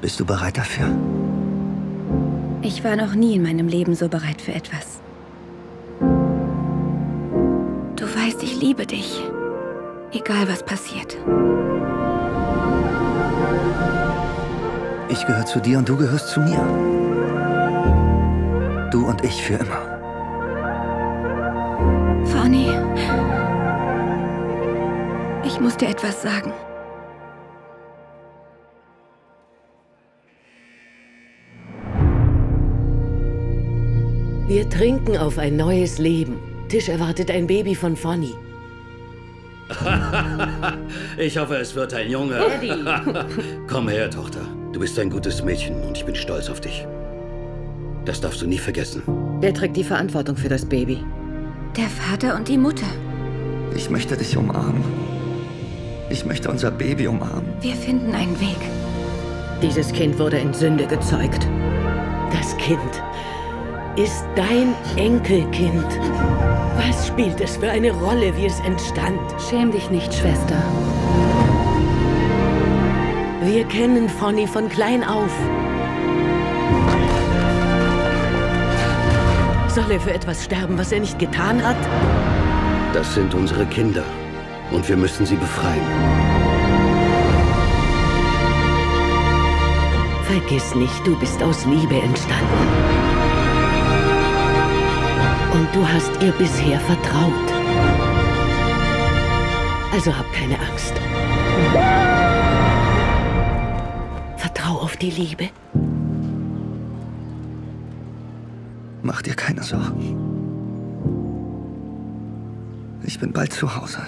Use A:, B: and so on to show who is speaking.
A: Bist du bereit dafür?
B: Ich war noch nie in meinem Leben so bereit für etwas. Du weißt, ich liebe dich. Egal, was passiert.
A: Ich gehöre zu dir und du gehörst zu mir. Du und ich für immer.
B: Fanny. Ich muss dir etwas sagen.
C: Wir trinken auf ein neues Leben. Tisch erwartet ein Baby von Fonny.
D: ich hoffe, es wird ein Junge.
C: Eddie.
D: Komm her, Tochter. Du bist ein gutes Mädchen und ich bin stolz auf dich. Das darfst du nie vergessen.
E: Wer trägt die Verantwortung für das Baby?
B: Der Vater und die Mutter.
A: Ich möchte dich umarmen. Ich möchte unser Baby umarmen.
B: Wir finden einen Weg.
C: Dieses Kind wurde in Sünde gezeugt. Das Kind ist dein Enkelkind. Was spielt es für eine Rolle, wie es entstand?
E: Schäm dich nicht, Schwester.
C: Wir kennen Fonny von klein auf. Soll er für etwas sterben, was er nicht getan hat?
D: Das sind unsere Kinder. Und wir müssen sie befreien.
C: Vergiss nicht, du bist aus Liebe entstanden. Du hast ihr bisher vertraut. Also hab keine Angst. Vertrau auf die Liebe.
A: Mach dir keine Sorgen. Ich bin bald zu Hause.